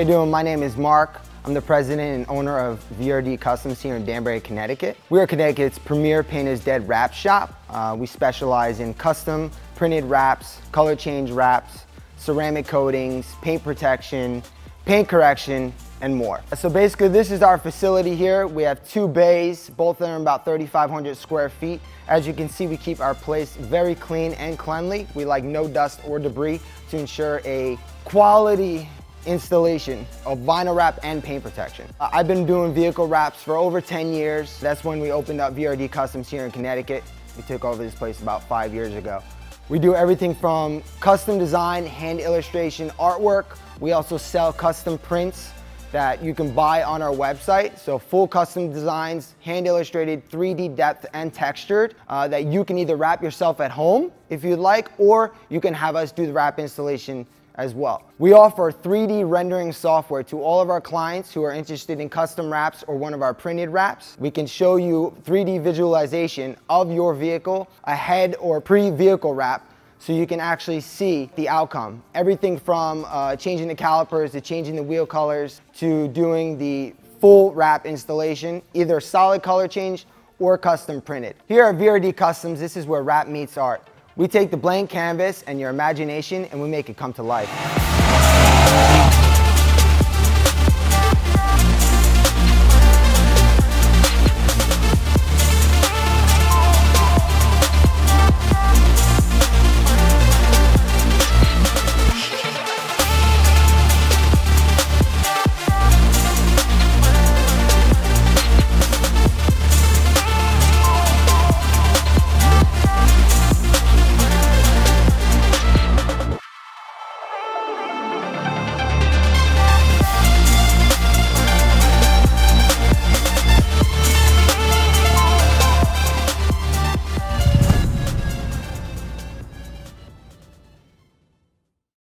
you doing? My name is Mark. I'm the president and owner of VRD Customs here in Danbury, Connecticut. We are Connecticut's premier Paint Dead wrap shop. Uh, we specialize in custom printed wraps, color change wraps, ceramic coatings, paint protection, paint correction, and more. So basically this is our facility here. We have two bays, both of them about 3,500 square feet. As you can see, we keep our place very clean and cleanly. We like no dust or debris to ensure a quality installation of vinyl wrap and paint protection. Uh, I've been doing vehicle wraps for over 10 years. That's when we opened up VRD Customs here in Connecticut. We took over this place about five years ago. We do everything from custom design, hand illustration, artwork. We also sell custom prints that you can buy on our website. So full custom designs, hand illustrated, 3D depth and textured uh, that you can either wrap yourself at home if you'd like, or you can have us do the wrap installation as well. We offer 3D rendering software to all of our clients who are interested in custom wraps or one of our printed wraps. We can show you 3D visualization of your vehicle ahead or pre-vehicle wrap so you can actually see the outcome. Everything from uh, changing the calipers to changing the wheel colors to doing the full wrap installation, either solid color change or custom printed. Here at VRD Customs, this is where wrap meets art. We take the blank canvas and your imagination and we make it come to life.